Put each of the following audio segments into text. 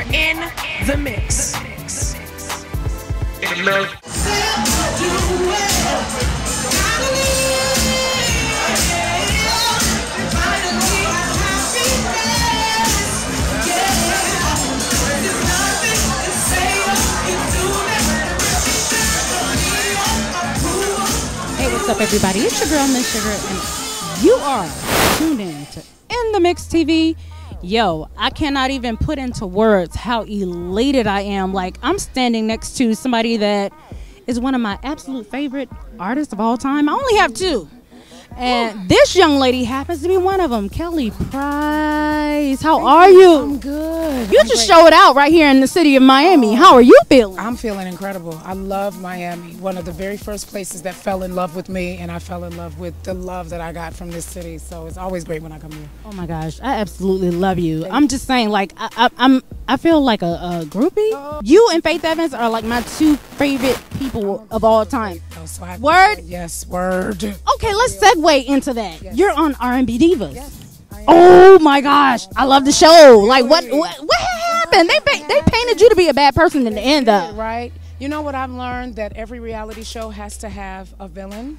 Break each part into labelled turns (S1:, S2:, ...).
S1: are in the mix.
S2: Hey, what's up, everybody? It's your girl, Miss Sugar, and you are tuned in to In the Mix TV. Yo, I cannot even put into words how elated I am. Like, I'm standing next to somebody that is one of my absolute favorite artists of all time. I only have two. And this young lady happens to be one of them, Kelly Price. How are you?
S3: I'm good.
S2: You
S3: I'm
S2: just
S3: great.
S2: it out right here in the city of Miami. Oh, how are you feeling?
S3: I'm feeling incredible. I love Miami. One of the very first places that fell in love with me, and I fell in love with the love that I got from this city. So it's always great when I come here.
S2: Oh my gosh, I absolutely love you. I'm just saying, like, I, I, I'm, I feel like a, a groupie. Oh. You and Faith Evans are like my two favorite people of all time.
S3: So I
S2: Word?
S3: Yes, word.
S2: Okay, let's segue into that.
S3: Yes.
S2: You're on R&B Divas.
S3: Yes,
S2: Oh my gosh, I love the show. Like, what, what, what happened? They, they painted you to be a bad person in the end, though.
S3: Right? You know what I've learned? That every reality show has to have a villain.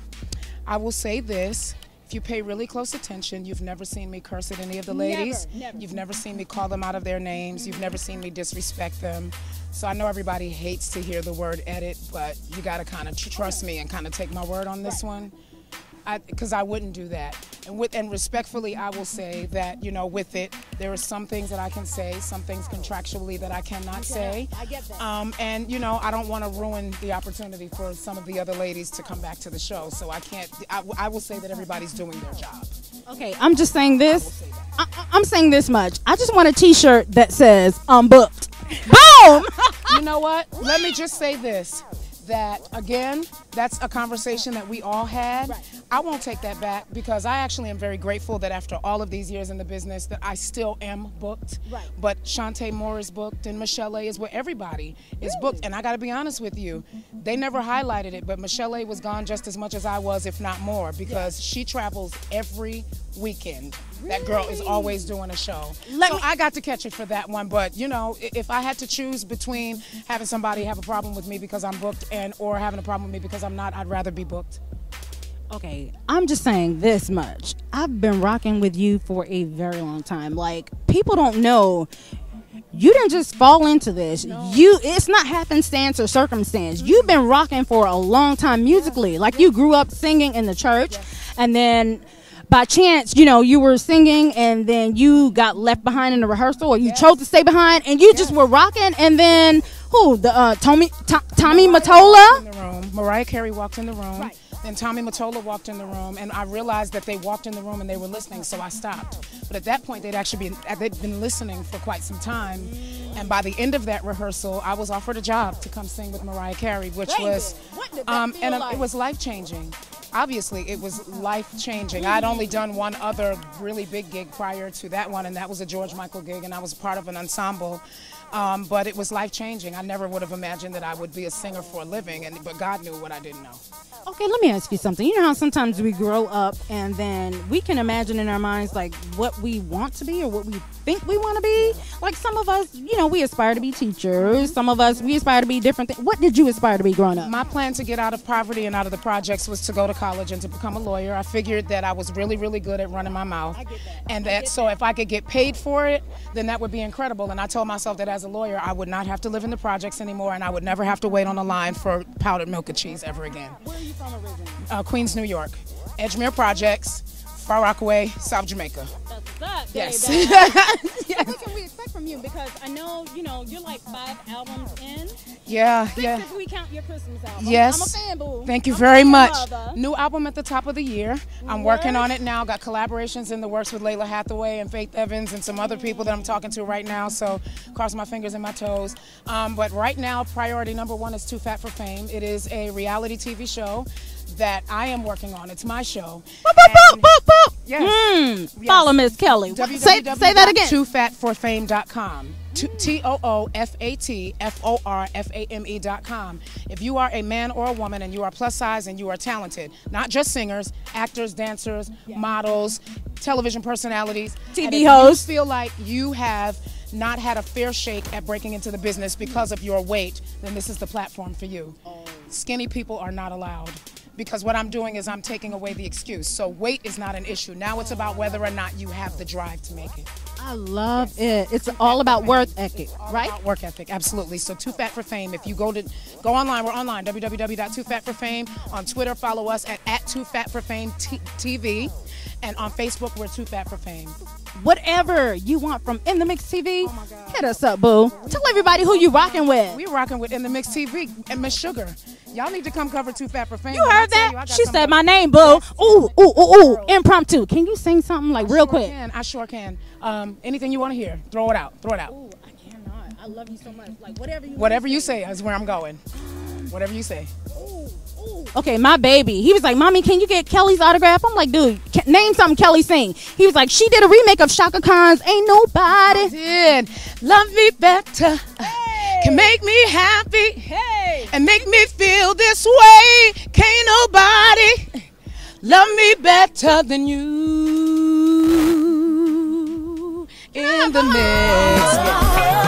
S3: I will say this. If you pay really close attention, you've never seen me curse at any of the ladies.
S2: never.
S3: You've never seen me call them out of their names. You've never seen me disrespect them. So I know everybody hates to hear the word edit, but you got to kind of tr- trust me and kind of take my word on this one. Because I, wouldn't do that, and with and respectfully, I will say that you know with it, there are some things that I can say, some things contractually that I cannot say.
S2: I get that.
S3: Um, and you know, I don't want to ruin the opportunity for some of the other ladies to come back to the show. So I can't. I, I will say that everybody's doing their job.
S2: Okay, I'm just saying this. I, I- I'm saying this much. I just want a T-shirt that says "I'm booked." Boom.
S3: You know what? Let me just say this. That again, that's a conversation that we all had. I won't take that back because I actually am very grateful that after all of these years in the business that I still am booked.
S2: Right.
S3: But Chanté Moore is booked and Michel'le is where everybody is booked. And I gotta be honest with you, they never highlighted it, but Michel'le was gone just as much as I was, if not more, because she travels every weekend. That girl is always doing a show.
S2: Let
S3: so
S2: me-
S3: I got to catch it for that one. But you know, if I had to choose between having somebody have a problem with me because I'm booked and or having a problem with me because I'm not, I'd rather be booked.
S2: Okay, I'm just saying this much. I've been rocking with you for a very long time. Like people don't know you didn't just fall into this. You it's not happenstance or circumstance. Mm-hmm. You've been rocking for a long time musically. Like you grew up singing in the church and then by chance, you know, you were singing and then you got left behind in the rehearsal or you chose to stay behind and you just were rocking and then who? The uh Tommy To- Tommy Mottola?
S3: in the room. Mariah Carey walked in the room. Then Tommy Mottola walked in the room, and I realized that they walked in the room and they were listening, so I stopped. But at that point, they'd actually been they'd been listening for quite some time, and by the end of that rehearsal, I was offered a job to come sing with Mariah Carey, which was
S2: what did that
S3: um, and uh,
S2: like?
S3: it was life changing. Obviously, it was life changing. I'd only done one other really big gig prior to that one, and that was a George Michael gig, and I was part of an ensemble. Um, but it was life changing. I never would have imagined that I would be a singer for a living, and but God knew what I didn't know.
S2: Okay, let me ask you something. You know how sometimes we grow up and then we can imagine in our minds like what we want to be or what we think we want to be? Like some of us, you know, we aspire to be teachers. Some of us, we aspire to be different things. What did you aspire to be growing up?
S3: My plan to get out of poverty and out of the projects was to go to college and to become a lawyer. I figured that I was really, really good at running my mouth. And that, so if I could get paid for it, then that would be incredible. And I told myself that as a lawyer, I would not have to live in the projects anymore and I would never have to wait on a line for powdered milk and cheese ever again.
S2: From originally?
S3: Uh, Queens, New York. Edgemere Projects, Far Rockaway, South Jamaica. Yes.
S2: yes. What can we expect from you? Because I know, you know, you're like five albums in.
S3: Yeah,
S2: Six
S3: yeah.
S2: if we count your Christmas album.
S3: Yes.
S2: I'm a fan, boo.
S3: Thank you
S2: I'm
S3: very much.
S2: mother.
S3: New album at the top of the year. I'm working on it now. Got collaborations in the works with Lalah Hathaway and Faith Evans and some other people that I'm talking to right now. So cross my fingers and my toes. Um, but right now, priority number one is Too Fat for Fame. It is a reality TV show that I am working on. It's my show.
S2: Boop, boop, boop,
S3: And-
S2: boop, boop.
S3: Yes.
S2: Mm, Follow Miss Kelly. Say, say that again.
S3: www.toofatforfame.com. T O O F A T F O R F A M E dot com. If you are a man or a woman and you are plus size and you are talented, not just singers, actors, dancers, models, television personalities,
S2: TV hosts.
S3: you feel like you have not had a fair shake at breaking into the business because of your weight, then this is the platform for you. Skinny people are not allowed because what I'm doing is I'm taking away the excuse. So weight is not an issue. Now it's about whether or not you have the drive to make it.
S2: I love it. It's all about work ethic, right?
S3: work ethic, absolutely. So Too Fat for Fame. If you go to go online, we're online www.toofat4fame. On Twitter, follow us at at Too Fat for Fame TV, and on Facebook, we're Too Fat for Fame.
S2: Whatever you want from In the Mix TV, hit us up, boo. Tell everybody who you rocking with.
S3: We're rocking with In the Mix TV and Miss Sugar. Y'all need to come cover Too Fat for Fame.
S2: You heard that?
S3: you,
S2: She said my name, boo. Ooh, ooh, ooh, ooh. Impromptu. Can you sing something like real
S3: Sure
S2: quick?
S3: Can. I sure can. Um, anything you want to hear, throw it out. Throw it out.
S2: Ooh, I cannot. I love you so much. Like whatever you.
S3: Whatever you say is where I'm going. Whatever you say.
S2: Okay, my baby. He was like, "Mommy, can you get Kelly's autograph?" I'm like, "Dude, ca- name something Kelly sing." He was like, "She did a remake of Chaka Khan's Ain't Nobody."
S3: Did love me better, can make me happy,
S2: Hey.
S3: and make me feel this way. Can't nobody love me better than you in the mix.